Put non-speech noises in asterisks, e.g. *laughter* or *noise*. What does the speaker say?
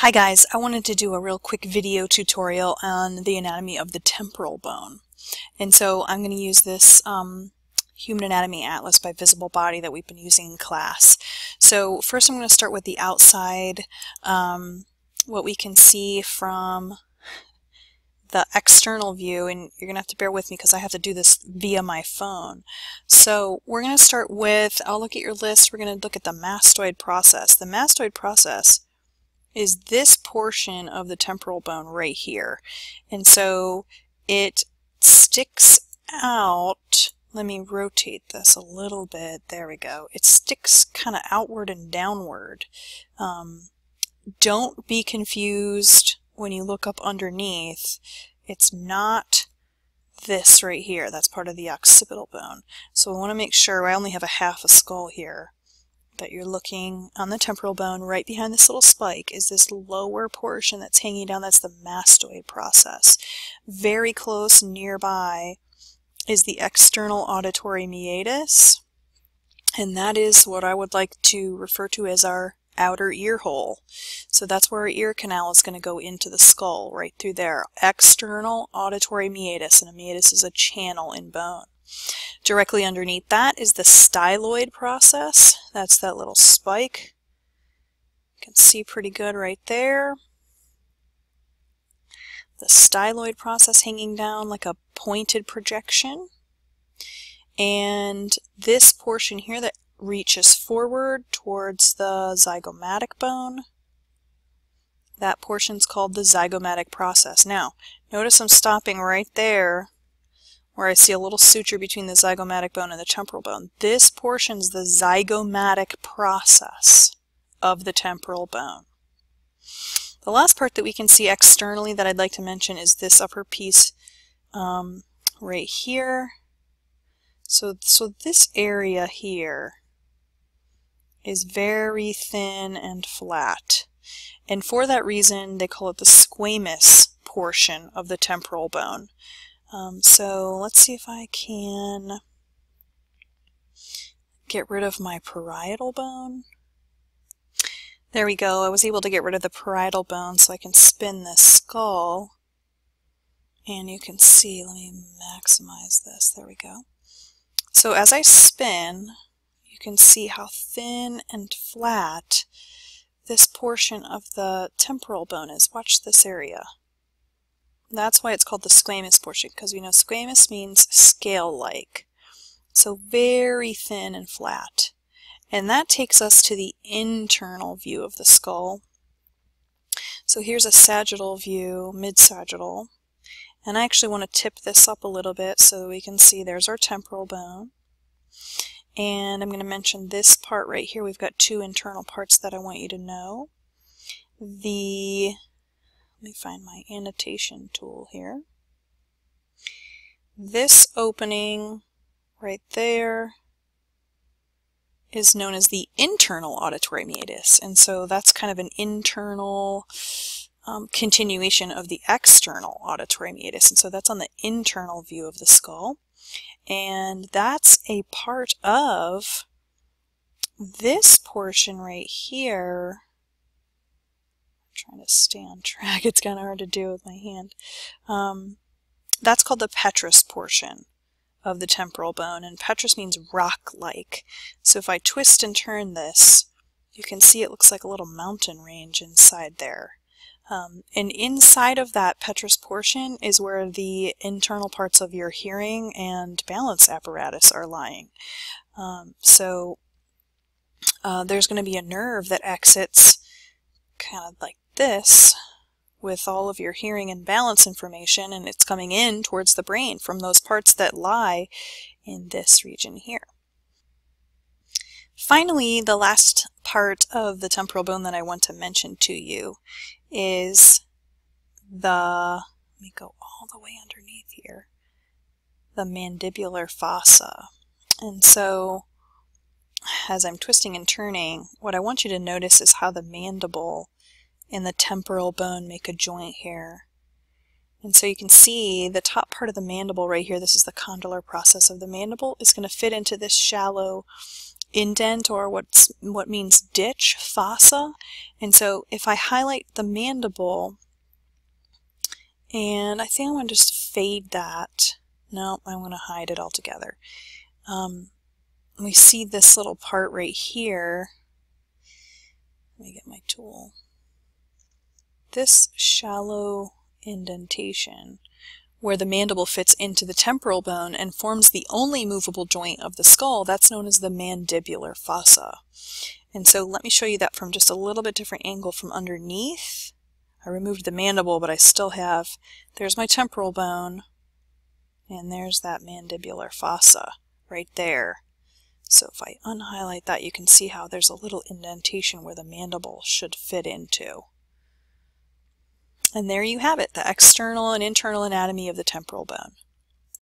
Hi guys, I wanted to do a real quick video tutorial on the anatomy of the temporal bone. And so I'm going to use this um, Human Anatomy Atlas by Visible Body that we've been using in class. So first I'm going to start with the outside, um, what we can see from the external view, and you're going to have to bear with me because I have to do this via my phone. So we're going to start with, I'll look at your list, we're going to look at the mastoid process. The mastoid process is this portion of the temporal bone right here. And so it sticks out, let me rotate this a little bit, there we go. It sticks kind of outward and downward. Um, don't be confused when you look up underneath. It's not this right here. That's part of the occipital bone. So we want to make sure, I only have a half a skull here that you're looking on the temporal bone right behind this little spike is this lower portion that's hanging down. That's the mastoid process. Very close nearby is the external auditory meatus, and that is what I would like to refer to as our outer ear hole. So that's where our ear canal is going to go into the skull, right through there. External auditory meatus, and a meatus is a channel in bone. Directly underneath that is the styloid process. That's that little spike. You can see pretty good right there. The styloid process hanging down like a pointed projection. And this portion here that reaches forward towards the zygomatic bone, that portion's called the zygomatic process. Now, notice I'm stopping right there where I see a little suture between the zygomatic bone and the temporal bone. This portion is the zygomatic process of the temporal bone. The last part that we can see externally that I'd like to mention is this upper piece um, right here. So, so this area here is very thin and flat. And for that reason, they call it the squamous portion of the temporal bone. Um, so let's see if I can get rid of my parietal bone. There we go. I was able to get rid of the parietal bone so I can spin this skull. And you can see, let me maximize this. There we go. So as I spin, you can see how thin and flat this portion of the temporal bone is. Watch this area. That's why it's called the squamous portion, because we know squamous means scale-like. So very thin and flat. And that takes us to the internal view of the skull. So here's a sagittal view, mid-sagittal. And I actually want to tip this up a little bit so that we can see there's our temporal bone. And I'm going to mention this part right here. We've got two internal parts that I want you to know. The let me find my annotation tool here. This opening right there is known as the internal auditory meatus, and so that's kind of an internal um, continuation of the external auditory meatus, and so that's on the internal view of the skull. And that's a part of this portion right here trying to stay on *laughs* track. It's kind of hard to do with my hand. Um, that's called the petrous portion of the temporal bone, and petrous means rock-like. So if I twist and turn this, you can see it looks like a little mountain range inside there. Um, and inside of that petrous portion is where the internal parts of your hearing and balance apparatus are lying. Um, so uh, there's going to be a nerve that exits kind of like this with all of your hearing and balance information and it's coming in towards the brain from those parts that lie in this region here. Finally, the last part of the temporal bone that I want to mention to you is the, let me go all the way underneath here, the mandibular fossa. And so as I'm twisting and turning, what I want you to notice is how the mandible and the temporal bone make a joint here. And so you can see the top part of the mandible right here, this is the condylar process of the mandible, is going to fit into this shallow indent or what's what means ditch, fossa. And so if I highlight the mandible, and I think I'm going to just fade that. No, I want to hide it altogether. Um, we see this little part right here. Let me get my tool. This shallow indentation where the mandible fits into the temporal bone and forms the only movable joint of the skull, that's known as the mandibular fossa. And so let me show you that from just a little bit different angle from underneath. I removed the mandible, but I still have, there's my temporal bone, and there's that mandibular fossa right there. So if I unhighlight that, you can see how there's a little indentation where the mandible should fit into. And there you have it, the external and internal anatomy of the temporal bone.